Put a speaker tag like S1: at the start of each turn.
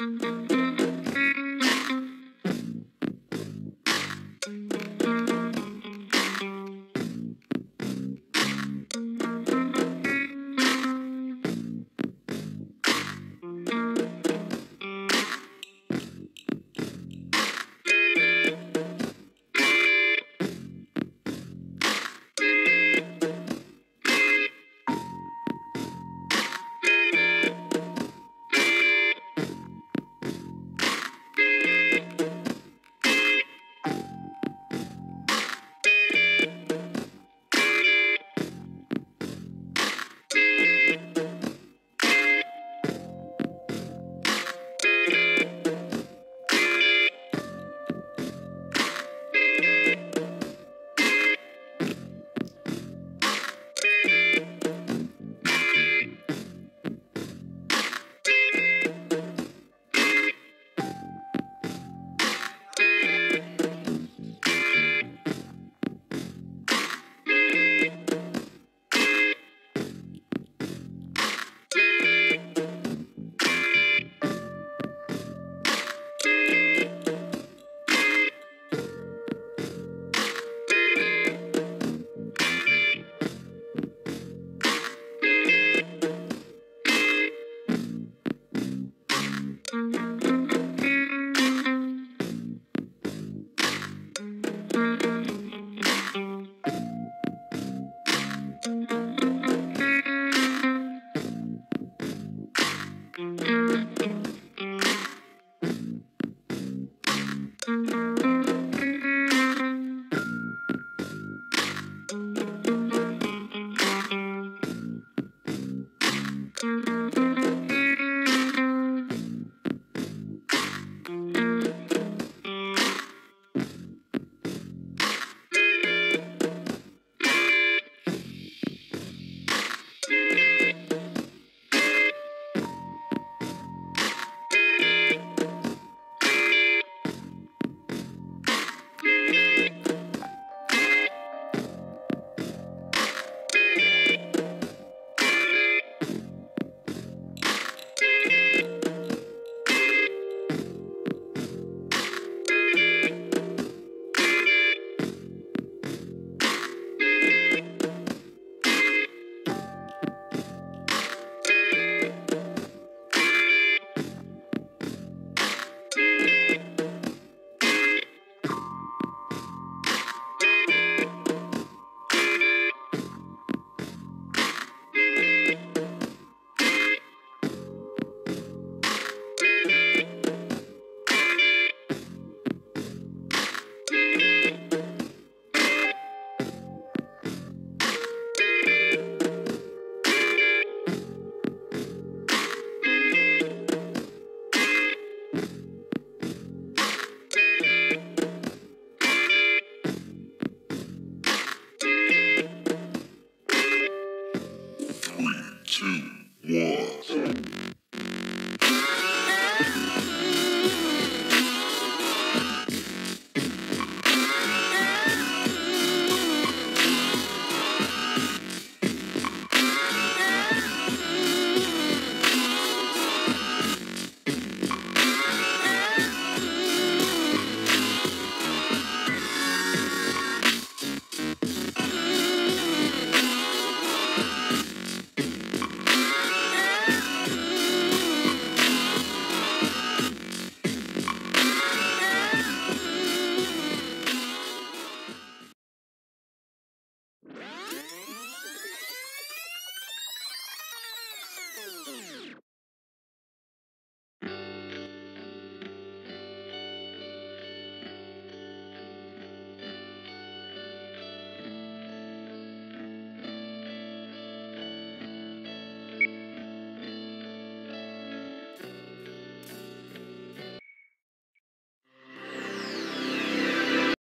S1: Thank mm-hmm. you. Mm-hmm. one.